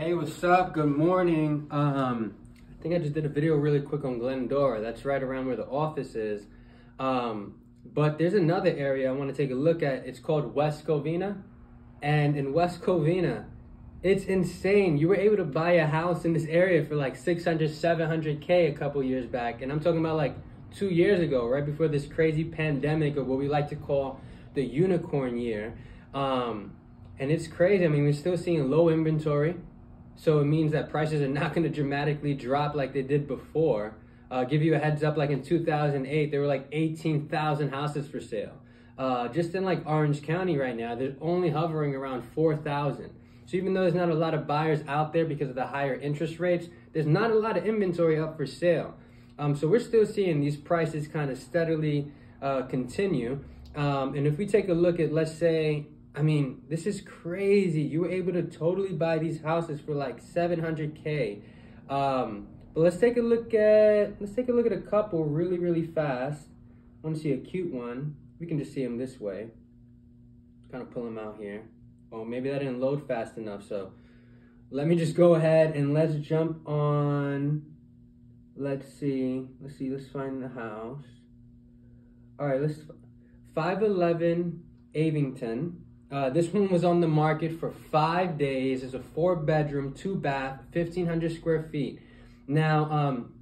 Hey, what's up? Good morning. Um, I think I just did a video really quick on Glendora. That's right around where the office is. Um, but there's another area I want to take a look at. It's called West Covina. And in West Covina, it's insane. You were able to buy a house in this area for like 600, 700K a couple years back. And I'm talking about like two years ago, right before this crazy pandemic of what we like to call the unicorn year. Um, and it's crazy. I mean, we're still seeing low inventory. So it means that prices are not going to dramatically drop like they did before. Uh, give you a heads up, like in 2008, there were like 18,000 houses for sale. Uh, just in like Orange County right now, they're only hovering around 4,000. So even though there's not a lot of buyers out there because of the higher interest rates, there's not a lot of inventory up for sale. Um, so we're still seeing these prices kind of steadily uh, continue. Um, and if we take a look at, let's say, I mean, this is crazy. You were able to totally buy these houses for like 700K. Um, but let's take a look at, let's take a look at a couple really, really fast. I want to see a cute one. We can just see them this way. Kind of pull them out here. Oh, maybe that didn't load fast enough. So let me just go ahead and let's jump on. Let's see. Let's see. Let's find the house. All right. Let's 511 Avington. Uh, this one was on the market for five days. It's a four bedroom, two bath, 1,500 square feet. Now, um,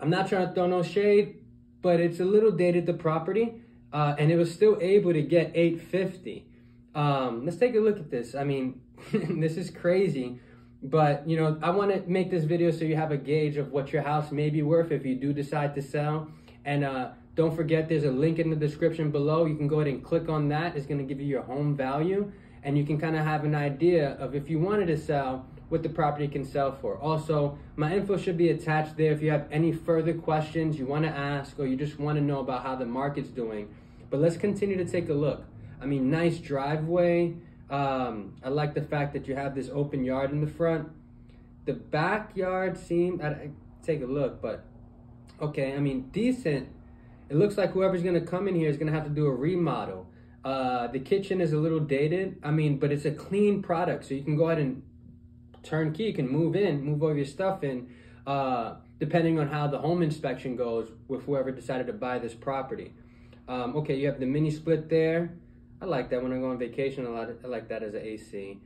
I'm not trying to throw no shade, but it's a little dated, the property, uh, and it was still able to get 850. Um, let's take a look at this. I mean, this is crazy, but you know, I want to make this video so you have a gauge of what your house may be worth if you do decide to sell. And uh, don't forget, there's a link in the description below. You can go ahead and click on that. It's going to give you your home value. And you can kind of have an idea of if you wanted to sell, what the property can sell for. Also, my info should be attached there if you have any further questions you want to ask or you just want to know about how the market's doing. But let's continue to take a look. I mean, nice driveway. Um, I like the fact that you have this open yard in the front. The backyard seemed, I take a look, but okay, I mean, decent it looks like whoever's gonna come in here is gonna have to do a remodel. Uh, the kitchen is a little dated. I mean, but it's a clean product, so you can go ahead and turnkey. You can move in, move all your stuff in, uh, depending on how the home inspection goes with whoever decided to buy this property. Um, okay, you have the mini split there. I like that when I go on vacation a lot. I like that as an AC.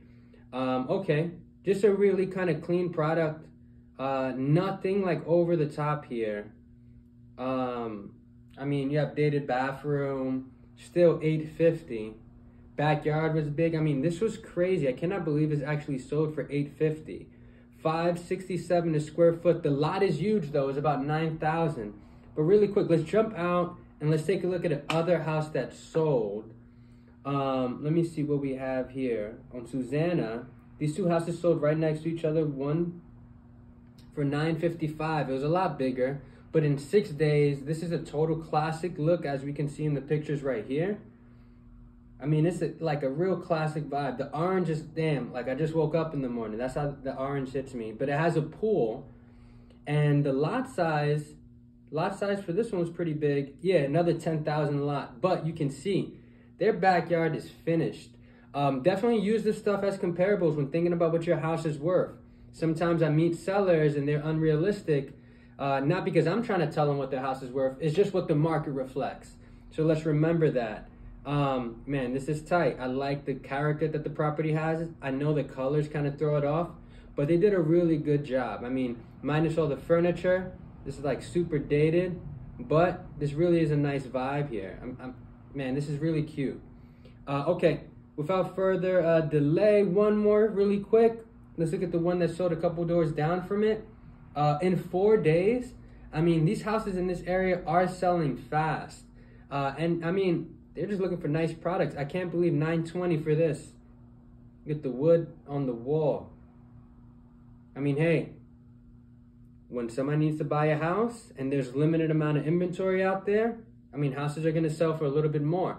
Um, okay, just a really kind of clean product. Uh, nothing like over the top here. Um, I mean, you have dated bathroom, still 850. Backyard was big. I mean, this was crazy. I cannot believe it's actually sold for 850. 567 a square foot. The lot is huge though. It's about 9,000. But really quick, let's jump out and let's take a look at another house that sold. Um, let me see what we have here on Susanna. These two houses sold right next to each other. One for 955. It was a lot bigger. But in six days, this is a total classic look as we can see in the pictures right here. I mean, it's a, like a real classic vibe. The orange is, damn, like I just woke up in the morning. That's how the orange hits me. But it has a pool. And the lot size, lot size for this one was pretty big. Yeah, another 10,000 lot. But you can see their backyard is finished. Um, definitely use this stuff as comparables when thinking about what your house is worth. Sometimes I meet sellers and they're unrealistic uh, not because I'm trying to tell them what their house is worth. It's just what the market reflects. So let's remember that. Um, man, this is tight. I like the character that the property has. I know the colors kind of throw it off, but they did a really good job. I mean, minus all the furniture, this is like super dated, but this really is a nice vibe here. I'm, I'm, man, this is really cute. Uh, okay, without further uh, delay, one more really quick. Let's look at the one that sold a couple doors down from it. Uh, in four days, I mean, these houses in this area are selling fast. Uh, and I mean, they're just looking for nice products. I can't believe 920 for this. Get the wood on the wall. I mean, hey, when someone needs to buy a house and there's limited amount of inventory out there, I mean, houses are going to sell for a little bit more.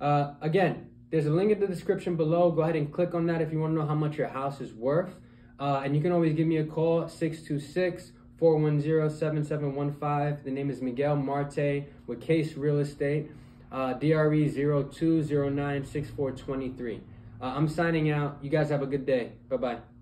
Uh, again, there's a link in the description below. Go ahead and click on that if you want to know how much your house is worth. Uh, and you can always give me a call, 626 410 7715. The name is Miguel Marte with Case Real Estate, uh, DRE 0209 6423. Uh, I'm signing out. You guys have a good day. Bye bye.